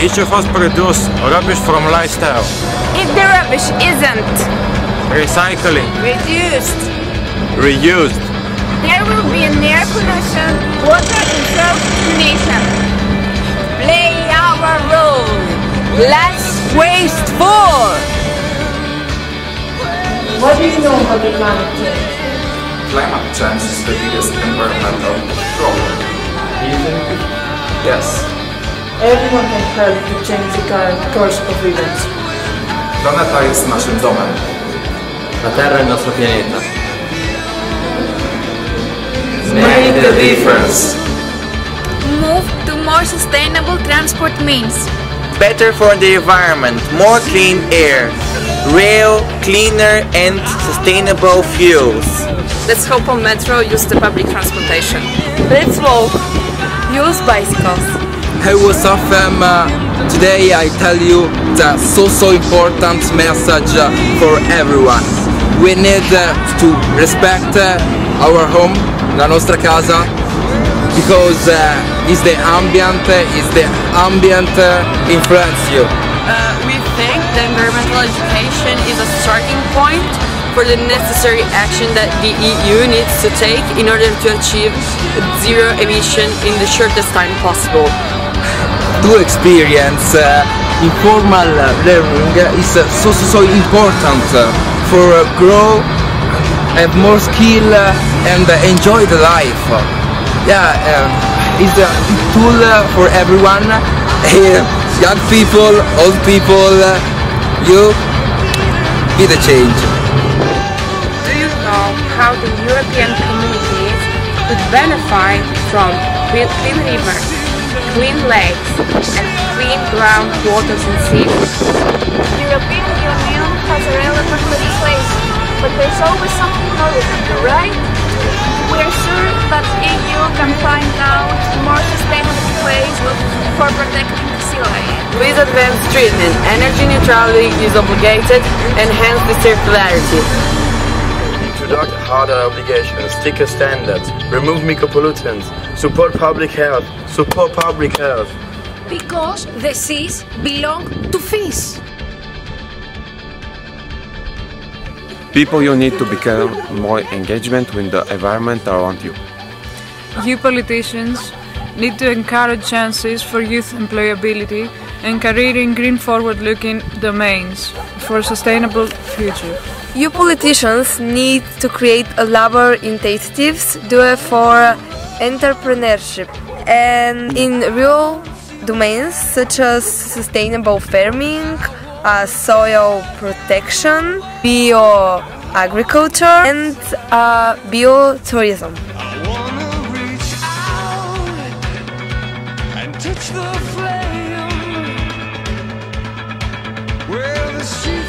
Each of us produce rubbish from lifestyle. If the rubbish isn't Recycling, reduced, reused, there will be an air pollution, water and soil contamination. Play our role. Less wasteful. What do you know about the climate change? Climate change is the biggest environmental problem. Do you think? Yes. Everyone can help to change the current course of events. Planeta jest naszym domem. La Terra è il nostro pianeta. Make the difference. Move to more sustainable transport means. better for the environment, more clean air, rail, cleaner and sustainable fuels. Let's hope on metro use the public transportation. Let's walk. Use bicycles. Hey, what's up, fam? Uh, today I tell you the so so important message uh, for everyone. We need uh, to respect uh, our home, la nostra casa, because uh, it's the ambient, uh, it's the ambient influence you. We think the environmental education is a starting point for the necessary action that the EU needs to take in order to achieve zero emission in the shortest time possible. To experience uh, informal uh, learning is uh, so so so important uh, for uh, grow, have more skill uh, and uh, enjoy the life. Yeah, um, it's a tool uh, for everyone, uh, young people, old people. Uh, you be the change. Do you know how the European communities could benefit from clean rivers, clean lakes, and clean groundwaters and seas? The European Union has a relevant legislation, but there's always something more we can do, right? We are sure that EU can find out more sustainable ways for protecting the sea life. With advanced treatment, energy neutrality is obligated and hence the circularity. Introduce harder obligations, stricter standards, remove micropollutants, support public health, support public health. Because the seas belong to fish. people you need to become more engagement with the environment around you. You politicians need to encourage chances for youth employability and career in green forward looking domains for a sustainable future. You politicians need to create a labor incentives for entrepreneurship and in real domains such as sustainable farming, uh, soil protection, bio agriculture, and uh, biotourism. catch the flame. Where the sea